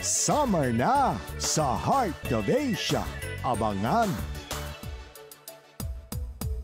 Summer na sa Heart of Asia. Abangan